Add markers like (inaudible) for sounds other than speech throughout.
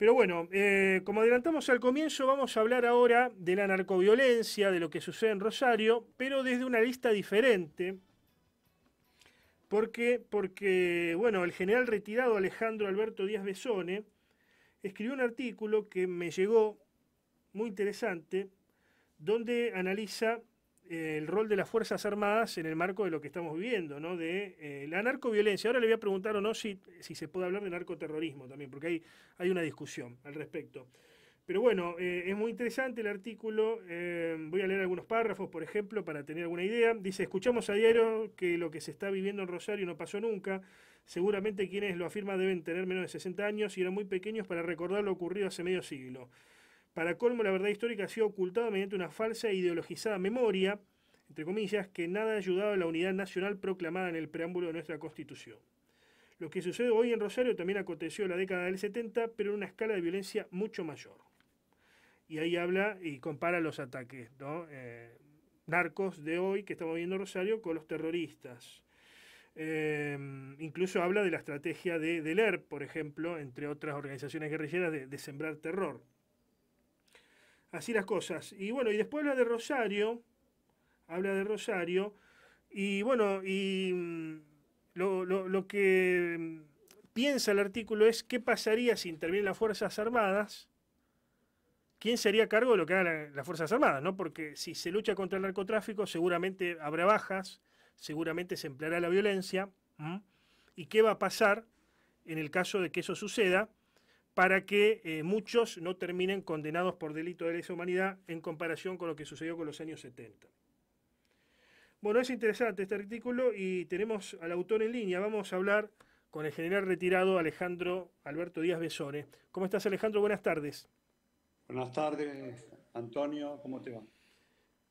Pero bueno, eh, como adelantamos al comienzo, vamos a hablar ahora de la narcoviolencia, de lo que sucede en Rosario, pero desde una lista diferente. ¿Por qué? Porque, bueno, el general retirado Alejandro Alberto Díaz Besone escribió un artículo que me llegó muy interesante, donde analiza el rol de las Fuerzas Armadas en el marco de lo que estamos viviendo, ¿no? de eh, la narcoviolencia. Ahora le voy a preguntar o no si, si se puede hablar de narcoterrorismo también, porque hay, hay una discusión al respecto. Pero bueno, eh, es muy interesante el artículo. voy a leer algunos párrafos, por ejemplo, para tener alguna idea. Dice, escuchamos a diario que lo que se está viviendo en Rosario no pasó nunca. Seguramente quienes lo afirman deben tener menos de 60 años y eran muy pequeños para recordar lo ocurrido hace medio siglo. Para colmo, la verdad histórica ha sido ocultada mediante una falsa e ideologizada memoria, entre comillas, que nada ha ayudado a la unidad nacional proclamada en el preámbulo de nuestra Constitución. Lo que sucede hoy en Rosario también aconteció en la década del 70, pero en una escala de violencia mucho mayor. Y ahí habla y compara los ataques ¿no? Eh, narcos de hoy que estamos viendo en Rosario con los terroristas. Eh, incluso habla de la estrategia de, del ERP, por ejemplo, entre otras organizaciones guerrilleras, de sembrar terror. Así las cosas. Y bueno, y después habla de Rosario, habla de Rosario, y bueno, y mm, lo, que mm, piensa el artículo es qué pasaría si intervienen las Fuerzas Armadas, quién sería cargo de lo que hagan las Fuerzas Armadas, ¿no? Porque si se lucha contra el narcotráfico, seguramente habrá bajas, seguramente se empleará la violencia, ¿y qué va a pasar en el caso de que eso suceda? Para que eh, muchos no terminen condenados por delito de lesa humanidad en comparación con lo que sucedió con los años 70. Bueno, es interesante este artículo y tenemos al autor en línea. Vamos a hablar con el general retirado Alejandro Alberto Díaz Besone. ¿Cómo estás Alejandro? Buenas tardes. Buenas tardes, Antonio. ¿Cómo te va?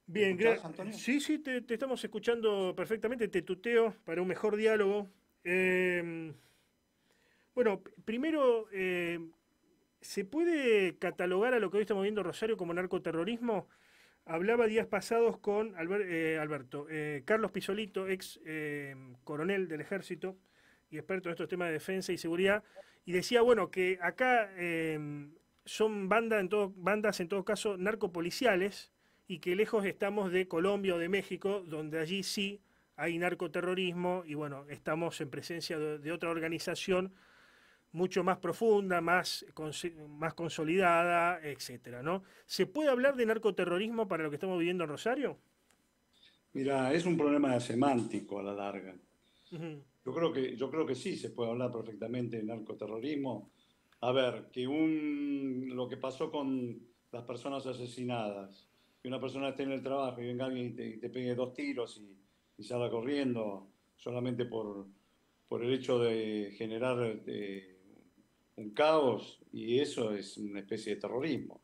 Bien, gracias. Sí, sí, te, estamos escuchando perfectamente. Te tuteo para un mejor diálogo. Eh, bueno, primero, eh, ¿se puede catalogar a lo que hoy estamos viendo Rosario como narcoterrorismo? Hablaba días pasados con eh, Alberto, eh, Carlos Pisolito, ex coronel del ejército y experto en estos temas de defensa y seguridad, y decía, bueno, que acá son banda en todo, bandas en todo caso narcopoliciales y que lejos estamos de Colombia o de México, donde allí sí hay narcoterrorismo y bueno, estamos en presencia de otra organización mucho más profunda, más, más consolidada, etcétera, ¿no? ¿Se puede hablar de narcoterrorismo para lo que estamos viviendo en Rosario? Mira, es un problema semántico a la larga. Yo creo que yo creo que sí se puede hablar perfectamente de narcoterrorismo. A ver, que un lo que pasó con las personas asesinadas, que una persona esté en el trabajo y venga alguien y te, pegue dos tiros y, y salga corriendo solamente por, por el hecho de generar eh, un caos y eso es una especie de terrorismo.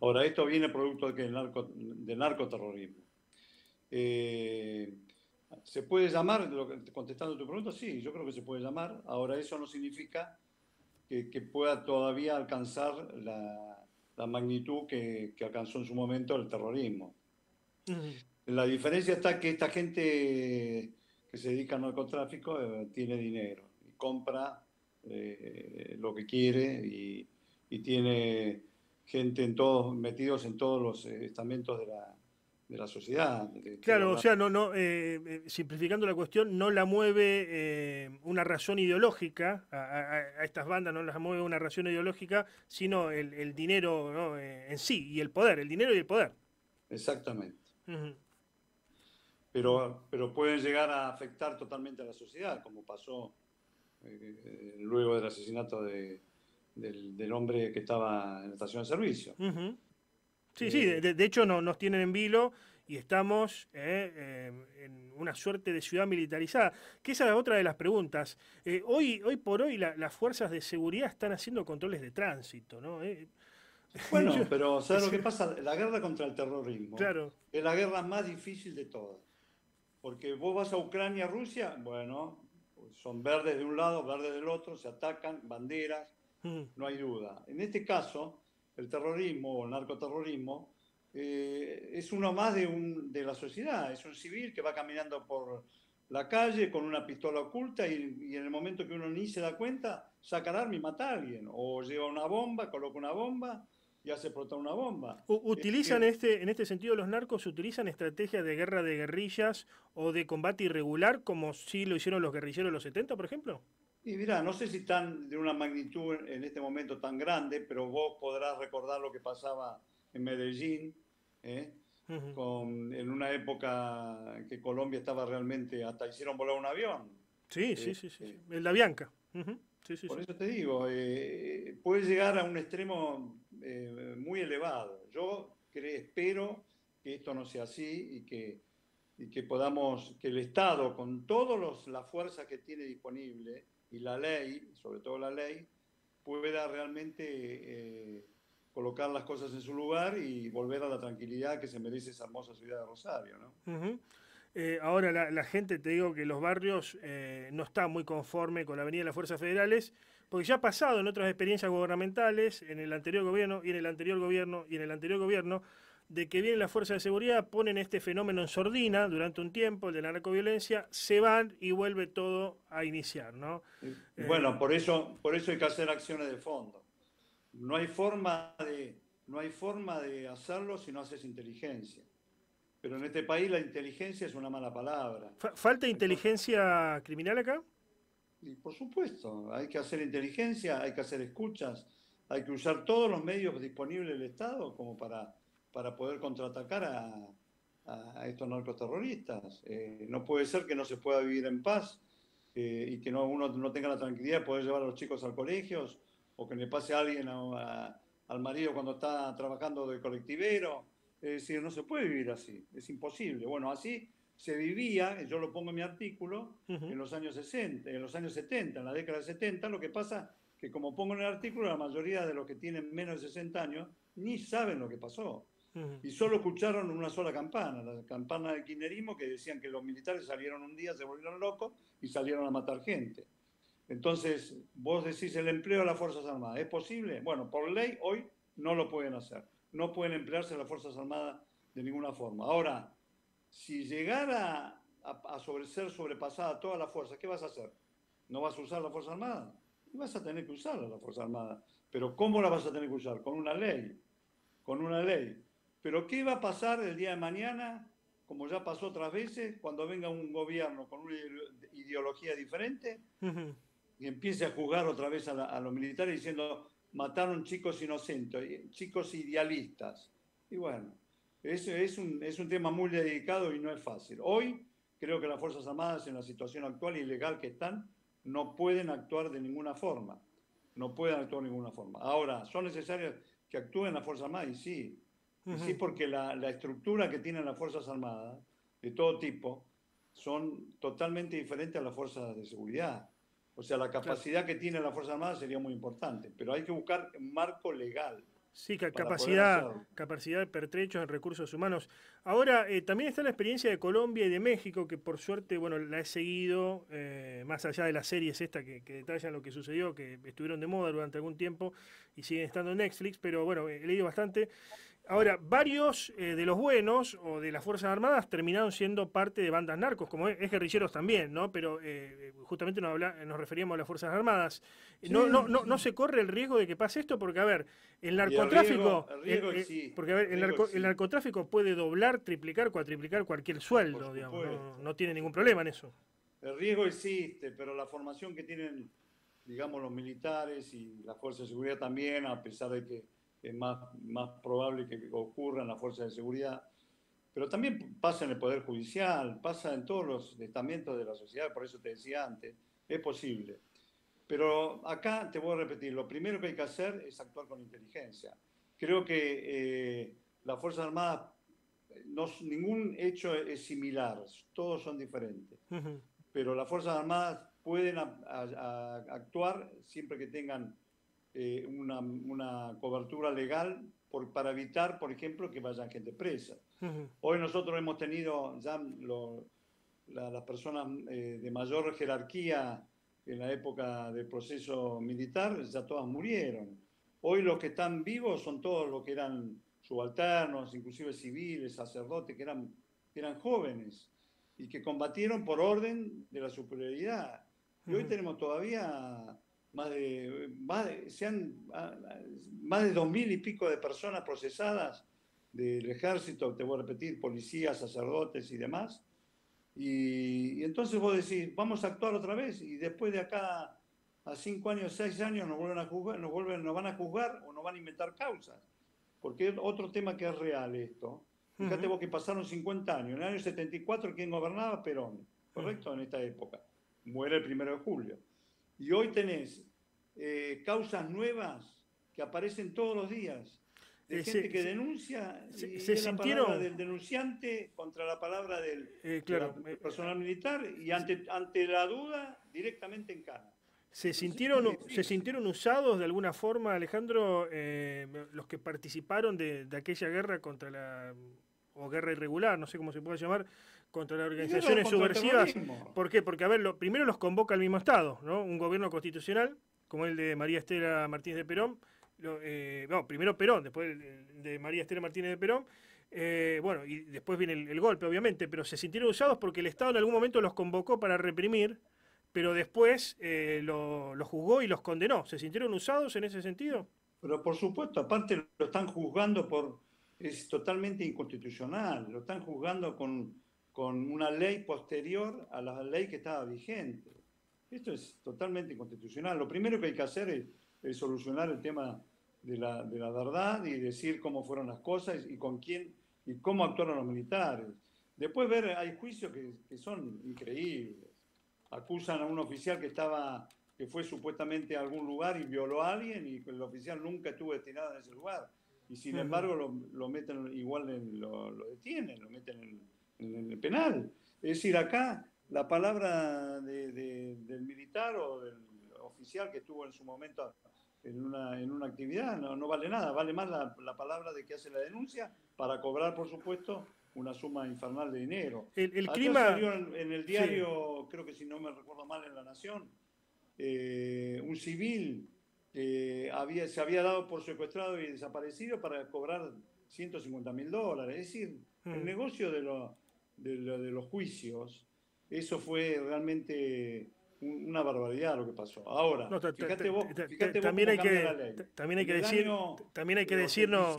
Ahora, esto viene producto narco, del narcoterrorismo. Eh, ¿Se puede llamar, contestando tu pregunta? Sí, yo creo que se puede llamar. Ahora, eso no significa que, pueda todavía alcanzar la, magnitud que, alcanzó en su momento el terrorismo. La diferencia está que esta gente que se dedica al narcotráfico eh, tiene dinero y compra eh, lo que quiere y, tiene gente en todos, metidos en todos los estamentos de la, de la sociedad. claro, o sea, no, no, eh, eh, simplificando la cuestión, no la mueve una razón ideológica, a, estas bandas no las mueve una razón ideológica, sino el, dinero en sí y el poder, el dinero y el poder. Exactamente. pero, pero pueden llegar a afectar totalmente a la sociedad, como pasó eh, luego del asesinato de, del, hombre que estaba en la estación de servicio. Sí, sí, de, hecho no, nos tienen en vilo y estamos eh, en una suerte de ciudad militarizada, que esa es otra de las preguntas. Eh, hoy, hoy por hoy las fuerzas de seguridad están haciendo controles de tránsito, ¿no? bueno, (laughs) pero ¿sabes lo que (laughs) pasa? La guerra contra el terrorismo claro. es la guerra más difícil de todas. Porque vos vas a Ucrania, Rusia, bueno, son verdes de un lado, verdes del otro, se atacan, banderas, mm. no hay duda. En este caso, el terrorismo o el narcoterrorismo eh, es uno más de, un, de la sociedad, es un civil que va caminando por, la calle con una pistola oculta y, en el momento que uno ni se da cuenta, saca el arma y mata a alguien. O lleva una bomba, coloca una bomba y hace explotar una bomba. ¿Utilizan este, en este sentido los narcos, utilizan estrategias de guerra de guerrillas o de combate irregular como sí lo hicieron los guerrilleros de los 70, por ejemplo? Y mira, no sé si están de una magnitud en este momento tan grande, pero vos podrás recordar lo que pasaba en Medellín, ¿eh? en una época que Colombia estaba realmente, hasta hicieron volar un avión. Sí, sí, sí, sí, eh, el la Bianca. Por eso te digo, eh, puede llegar a un extremo eh, muy elevado. Yo espero que esto no sea así y que, y que podamos, que el Estado, con todas las fuerzas que tiene disponible y la ley, sobre todo la ley, pueda realmente colocar las cosas en su lugar y volver a la tranquilidad que se merece esa hermosa ciudad de Rosario. ¿no? Eh, ahora, la, gente, te digo que los barrios eh, no está muy conforme con la venida de las fuerzas federales, porque ya ha pasado en otras experiencias gubernamentales, en el anterior gobierno y en el anterior gobierno y en el anterior gobierno, de que vienen las fuerzas de seguridad, ponen este fenómeno en sordina durante un tiempo, el de la narcoviolencia, se van y vuelve todo a iniciar, ¿no? Bueno, por eso, por eso hay que hacer acciones de fondo. No hay forma de, no hay forma de hacerlo si no haces inteligencia. Pero en este país la inteligencia es una mala palabra. ¿Falta inteligencia criminal acá? Y por supuesto, hay que hacer inteligencia, hay que hacer escuchas, hay que usar todos los medios disponibles del Estado como para, para poder contraatacar a, estos narcoterroristas. Eh, no puede ser que no se pueda vivir en paz eh, y que no, uno no tenga la tranquilidad de poder llevar a los chicos al colegio o que le pase a alguien al marido cuando está trabajando de colectivero. Es decir, no se puede vivir así, es imposible. Bueno, así se vivía, yo lo pongo en mi artículo, en los años 60, en los años 70, en la década de 70, lo que pasa que como pongo en el artículo, la mayoría de los que tienen menos de 60 años ni saben lo que pasó. Y solo escucharon una sola campana, la campana del kirchnerismo, que decían que los militares salieron un día, se volvieron locos y salieron a matar gente. Entonces, vos decís el empleo de las Fuerzas Armadas, ¿es posible? Bueno, por ley hoy no lo pueden hacer. No pueden emplearse las Fuerzas Armadas de ninguna forma. Ahora, si llegara a, ser sobrepasada toda la fuerza, ¿qué vas a hacer? ¿No vas a usar la Fuerza Armada? Vas a tener que usar la Fuerza Armada. Pero ¿cómo la vas a tener que usar? Con una ley. Con una ley. Pero ¿qué va a pasar el día de mañana, como ya pasó otras veces, cuando venga un gobierno con una ideología diferente? y empiece a jugar otra vez a, los militares diciendo mataron chicos inocentes, chicos idealistas. Y bueno, eso es un, es un tema muy dedicado y no es fácil. Hoy creo que las Fuerzas Armadas en la situación actual y legal que están no pueden actuar de ninguna forma. No pueden actuar de ninguna forma. Ahora, ¿son necesarias que actúen las Fuerzas Armadas? Y sí. Y sí porque la, la estructura que tienen las Fuerzas Armadas, de todo tipo, son totalmente diferentes a las fuerzas de seguridad. O sea, la capacidad que tiene la Fuerza Armada sería muy importante, pero hay que buscar un marco legal. Sí, capacidad, capacidad de pertrechos en recursos humanos. Ahora, eh, también está la experiencia de Colombia y de México, que por suerte, bueno, la he seguido, eh, más allá de las series esta que, que, detallan lo que sucedió, que estuvieron de moda durante algún tiempo y siguen estando en Netflix, pero bueno, he leído bastante. Ahora, varios eh, de los buenos o de las Fuerzas Armadas terminaron siendo parte de bandas narcos, como es, guerrilleros también, ¿no? Pero eh, justamente nos, nos, referíamos a las Fuerzas Armadas. No, no, no, no se corre el riesgo de que pase esto porque, a ver, el narcotráfico, eh, porque a ver, el, narcotráfico puede doblar, triplicar, cuatriplicar cualquier sueldo, digamos, no, no tiene ningún problema en eso. El riesgo existe, pero la formación que tienen, digamos, los militares y las fuerzas de seguridad también, a pesar de que es más, más probable que ocurra en las fuerzas de seguridad, pero también pasa en el Poder Judicial, pasa en todos los estamentos de la sociedad, por eso te decía antes, es posible. Pero acá te voy a repetir, lo primero que hay que hacer es actuar con inteligencia. Creo que eh, las Fuerzas Armadas, no, ningún hecho es similar, todos son diferentes. Pero las Fuerzas Armadas pueden actuar siempre que tengan eh, una, una, cobertura legal por, para evitar, por ejemplo, que vaya gente presa. Hoy nosotros hemos tenido ya las personas eh, de mayor jerarquía en la época del proceso militar, ya todas murieron. Hoy los que están vivos son todos los que eran subalternos, inclusive civiles, sacerdotes, que eran, eran jóvenes. y que combatieron por orden de la superioridad. Y hoy tenemos todavía más de, más de, sean, más de dos mil y pico de personas procesadas del ejército, te voy a repetir, policías, sacerdotes y demás. Y, entonces vos decís, vamos a actuar otra vez y después de acá a cinco años, seis años nos vuelven a juzgar, nos, vuelven, nos van a juzgar o nos van a inventar causas. Porque es otro tema que es real esto. Fíjate vos que pasaron 50 años. En el año 74, ¿quién gobernaba? Perón. ¿Correcto? En esta época. Muere el primero de julio. Y hoy tenés eh, causas nuevas que aparecen todos los días de eh, gente que denuncia se, sintieron... del denunciante contra la palabra del, eh, personal militar y ante, ante la duda directamente en cara. ¿Se sintieron, ¿Se sintieron usados de alguna forma, Alejandro, los que participaron de, de, aquella guerra contra la, o guerra irregular, no sé cómo se puede llamar, contra las organizaciones subversivas? ¿Por qué? Porque, a ver, lo, primero los convoca el mismo Estado, ¿no? Un gobierno constitucional, como el de María Estela Martínez de Perón, eh, no, primero Perón, después de María Estela Martínez de Perón, eh, bueno, y después viene el, golpe, obviamente, pero se sintieron usados porque el Estado en algún momento los convocó para reprimir, pero después eh, los lo juzgó y los condenó. ¿Se sintieron usados en ese sentido? Pero por supuesto, aparte lo están juzgando por... es totalmente inconstitucional, lo están juzgando con, con una ley posterior a la ley que estaba vigente. Esto es totalmente inconstitucional. Lo primero que hay que hacer es, es solucionar el tema de la, de la verdad y decir cómo fueron las cosas y con quién y cómo actuaron los militares. Después ver, hay juicios que, que, son increíbles. Acusan a un oficial que estaba, que fue supuestamente a algún lugar y violó a alguien y el oficial nunca estuvo destinado en ese lugar. Y sin embargo lo, lo meten igual, en, lo, lo, detienen, lo meten en, en, el penal. Es decir, acá la palabra de, de, del militar o del oficial que estuvo en su momento en una, en una actividad, no, no vale nada, vale más la, la, palabra de que hace la denuncia para cobrar, por supuesto, una suma infernal de dinero. El, el clima... En, en, el diario, creo que si no me recuerdo mal, en La Nación, eh, un civil había, se había dado por secuestrado y desaparecido para cobrar 150 mil dólares. Es decir, mm. el negocio de, lo, de, lo, de los juicios, eso fue realmente una barbaridad lo que pasó. Ahora, fíjate vos, fíjate también, hay que, también hay que decir, también hay que decir, no,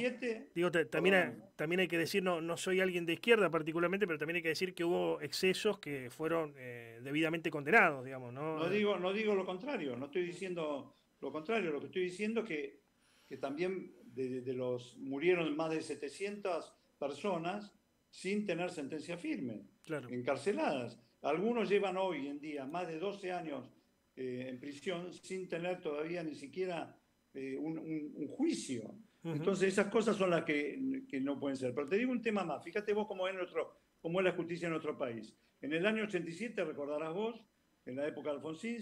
digo, también, hay, también hay que decir, no, no soy alguien de izquierda particularmente, pero también hay que decir que hubo excesos que fueron eh, debidamente condenados, digamos, ¿no? No digo, no digo lo contrario, no estoy diciendo lo contrario, lo que estoy diciendo es que, que también de, de los murieron más de 700 personas sin tener sentencia firme, claro. encarceladas. Algunos llevan hoy en día más de 12 años eh, en prisión sin tener todavía ni siquiera eh, un, un, un, juicio. Uh -huh. Entonces esas cosas son las que, que, no pueden ser. Pero te digo un tema más. Fíjate vos cómo es, nuestro, cómo es la justicia en nuestro país. En el año 87, recordarás vos, en la época de Alfonsín,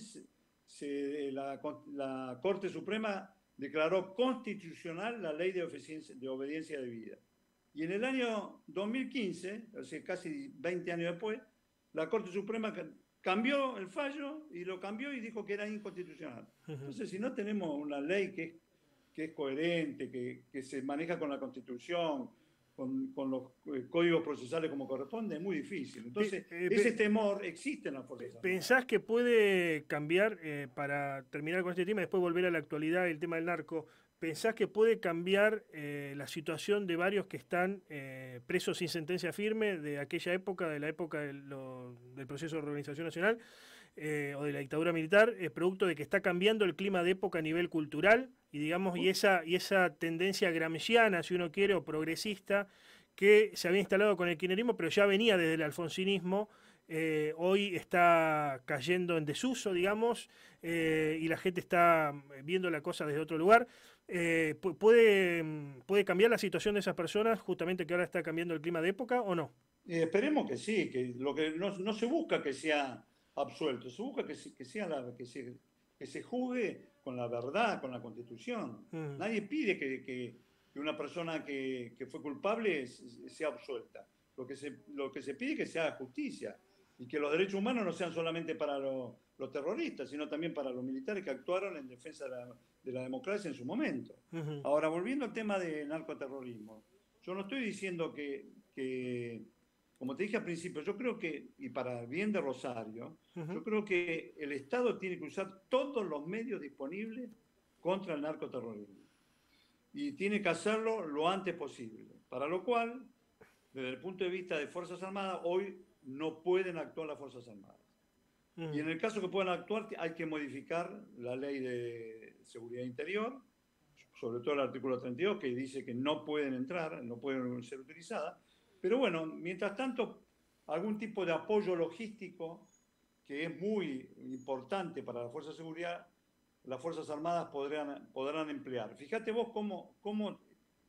se, la, la, Corte Suprema declaró constitucional la ley de obediencia, de obediencia debida. Y en el año 2015, o sea, casi 20 años después, la Corte Suprema cambió el fallo y lo cambió y dijo que era inconstitucional. Entonces, si no tenemos una ley que es, que es coherente, que, que se maneja con la Constitución, con, con, los eh, códigos procesales como corresponde, es muy difícil. Entonces, eh, eh, ese temor existe en la fuerza. ¿Pensás que puede cambiar, eh, para terminar con este tema y después volver a la actualidad, el tema del narco, ¿Pensás que puede cambiar eh, la situación de varios que están eh, presos sin sentencia firme de aquella época, de la época del proceso de reorganización nacional eh, o de la dictadura militar, producto de que está cambiando el clima de época a nivel cultural y digamos y esa y esa tendencia gramsciana, si uno quiere, o progresista que se había instalado con el kirchnerismo, pero ya venía desde el alfonsinismo. Eh, hoy está cayendo en desuso, digamos, eh, y la gente está viendo la cosa desde otro lugar eh, puede, ¿puede cambiar la situación de esas personas justamente que ahora está cambiando el clima de época o no? Eh, esperemos que sí, que lo que no, no, se busca que sea absuelto, se busca que, que sea la, que, se, que se juzgue con la verdad, con la constitución. Mm. Nadie pide que, que, que, una persona que, fue culpable sea absuelta. Lo que, se, lo que se pide es que sea justicia y que los derechos humanos no sean solamente para lo, los terroristas, sino también para los militares que actuaron en defensa de la, de la democracia en su momento. Uh -huh. Ahora, volviendo al tema de narcoterrorismo, yo no estoy diciendo que, que, como te dije al principio, yo creo que, y para el bien de Rosario, yo creo que el Estado tiene que usar todos los medios disponibles contra el narcoterrorismo. Y tiene que hacerlo lo antes posible. Para lo cual, desde el punto de vista de Fuerzas Armadas, hoy no pueden actuar las Fuerzas Armadas. Y en el caso que puedan actuar, hay que modificar la ley de seguridad interior, sobre todo el artículo 32, que dice que no pueden entrar, no pueden ser utilizadas pero bueno, mientras tanto, algún tipo de apoyo logístico que es muy importante para la Fuerza de Seguridad, las Fuerzas Armadas podrán, podrán emplear. Fíjate vos cómo, cómo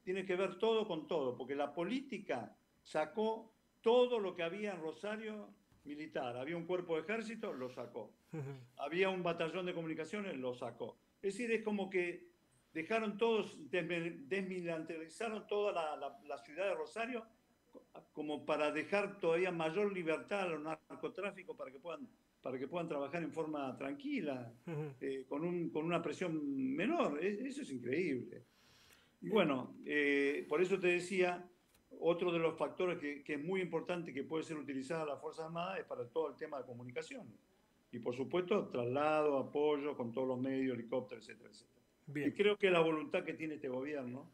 tiene que ver todo con todo, porque la política sacó todo lo que había en Rosario militar. Había un cuerpo de ejército, lo sacó. (laughs) Había un batallón de comunicaciones, lo sacó. Es decir, es como que dejaron todos, desmilitarizaron toda la, la ciudad de Rosario como para dejar todavía mayor libertad a los narcotráficos para que puedan, para que puedan trabajar en forma tranquila, (laughs) eh, con, un, con, una presión menor. eso es increíble. Y bueno, eh, por eso te decía, otro de los factores que, que, es muy importante que puede ser utilizada la Fuerza Armada es para todo el tema de comunicación. Y por supuesto, traslado, apoyo con todos los medios, helicópteros, etcétera, etcétera. Y creo que la voluntad que tiene este gobierno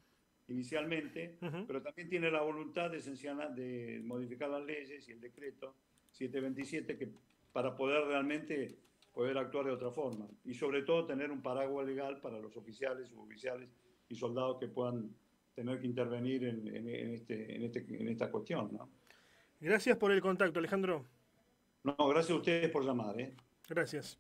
inicialmente, pero también tiene la voluntad de, de modificar las leyes y el decreto 727 que, para poder realmente poder actuar de otra forma y sobre todo tener un paraguas legal para los oficiales, suboficiales y soldados que puedan tener que intervenir en, en, este, en, este, en esta cuestión. ¿no? Gracias por el contacto, Alejandro. No, gracias a ustedes por llamar. ¿eh? Gracias.